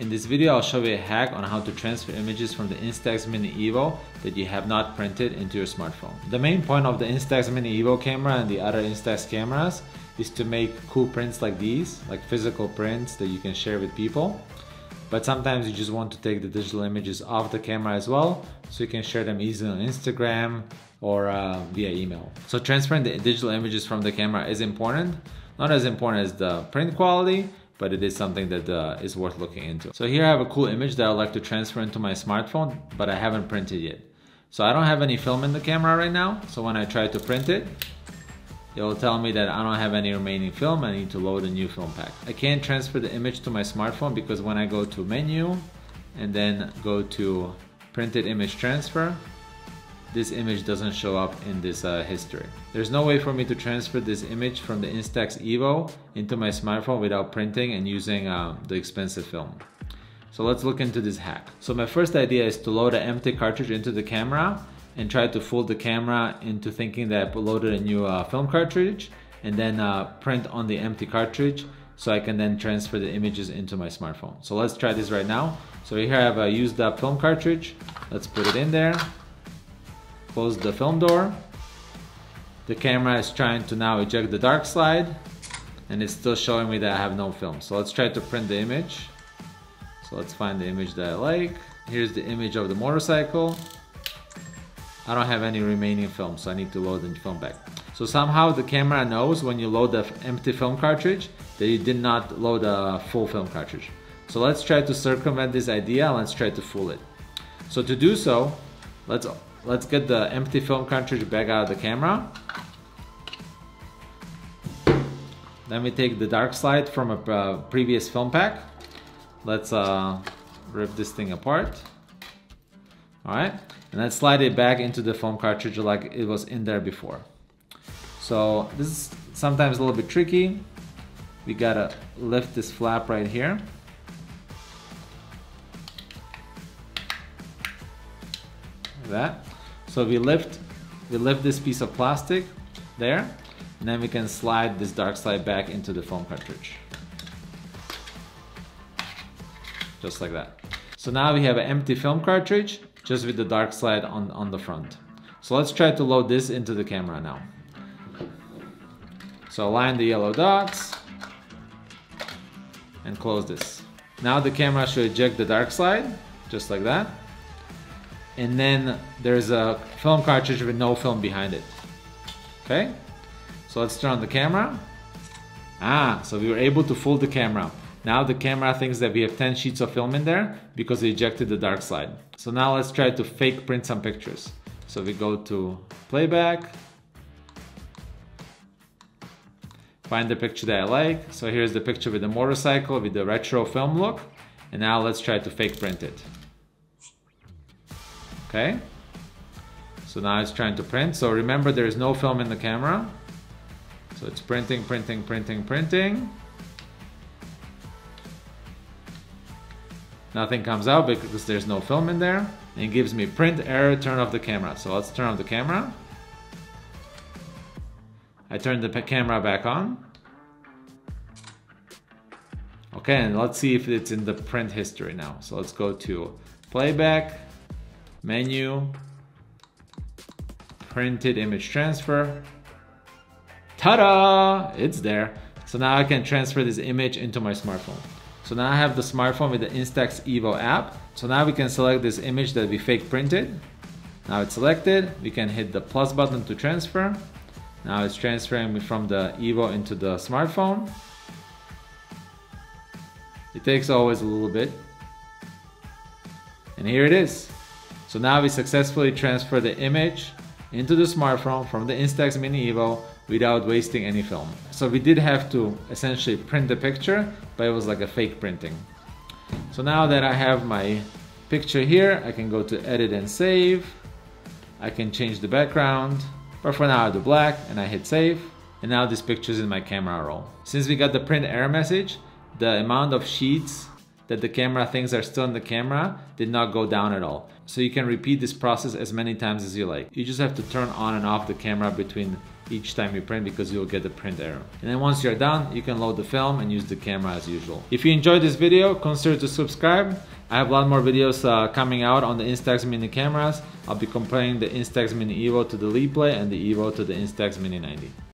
In this video, I'll show you a hack on how to transfer images from the Instax Mini Evo that you have not printed into your smartphone. The main point of the Instax Mini Evo camera and the other Instax cameras is to make cool prints like these, like physical prints that you can share with people. But sometimes you just want to take the digital images off the camera as well, so you can share them easily on Instagram or uh, via email. So transferring the digital images from the camera is important, not as important as the print quality, but it is something that uh, is worth looking into. So here I have a cool image that I'd like to transfer into my smartphone, but I haven't printed yet. So I don't have any film in the camera right now, so when I try to print it, it will tell me that I don't have any remaining film, I need to load a new film pack. I can't transfer the image to my smartphone because when I go to menu and then go to printed image transfer, this image doesn't show up in this uh, history. There's no way for me to transfer this image from the Instax Evo into my smartphone without printing and using uh, the expensive film. So let's look into this hack. So my first idea is to load an empty cartridge into the camera and try to fool the camera into thinking that I loaded a new uh, film cartridge and then uh, print on the empty cartridge so I can then transfer the images into my smartphone. So let's try this right now. So here I have a used up film cartridge. Let's put it in there close the film door. The camera is trying to now eject the dark slide and it's still showing me that I have no film. So let's try to print the image. So let's find the image that I like. Here's the image of the motorcycle. I don't have any remaining film, so I need to load the film back. So somehow the camera knows when you load the empty film cartridge that you did not load a full film cartridge. So let's try to circumvent this idea let's try to fool it. So to do so, let's Let's get the empty film cartridge back out of the camera. Then we take the dark slide from a uh, previous film pack. Let's uh, rip this thing apart. All right, and then slide it back into the film cartridge like it was in there before. So this is sometimes a little bit tricky. We gotta lift this flap right here. Like that. So we lift, we lift this piece of plastic there, and then we can slide this dark slide back into the foam cartridge. Just like that. So now we have an empty film cartridge, just with the dark slide on, on the front. So let's try to load this into the camera now. So align the yellow dots and close this. Now the camera should eject the dark slide, just like that and then there's a film cartridge with no film behind it. Okay, so let's turn on the camera. Ah, so we were able to fool the camera. Now the camera thinks that we have 10 sheets of film in there because we ejected the dark slide. So now let's try to fake print some pictures. So we go to playback, find the picture that I like. So here's the picture with the motorcycle with the retro film look. And now let's try to fake print it. Okay. So now it's trying to print. So remember there is no film in the camera. So it's printing, printing, printing, printing. Nothing comes out because there's no film in there. And it gives me print error, turn off the camera. So let's turn off the camera. I turn the camera back on. Okay, and let's see if it's in the print history now. So let's go to playback menu, printed image transfer. Ta-da! It's there. So now I can transfer this image into my smartphone. So now I have the smartphone with the Instax Evo app. So now we can select this image that we fake printed. Now it's selected. We can hit the plus button to transfer. Now it's transferring me from the Evo into the smartphone. It takes always a little bit. And here it is. So now we successfully transfer the image into the smartphone from the Instax Mini Evo without wasting any film. So we did have to essentially print the picture, but it was like a fake printing. So now that I have my picture here, I can go to edit and save. I can change the background, but for now I do black and I hit save. And now this picture is in my camera roll. Since we got the print error message, the amount of sheets that the camera things are still in the camera did not go down at all. So you can repeat this process as many times as you like. You just have to turn on and off the camera between each time you print because you'll get the print error. And then once you're done, you can load the film and use the camera as usual. If you enjoyed this video, consider to subscribe. I have a lot more videos uh, coming out on the Instax Mini cameras. I'll be comparing the Instax Mini Evo to the LiPlay and the Evo to the Instax Mini 90.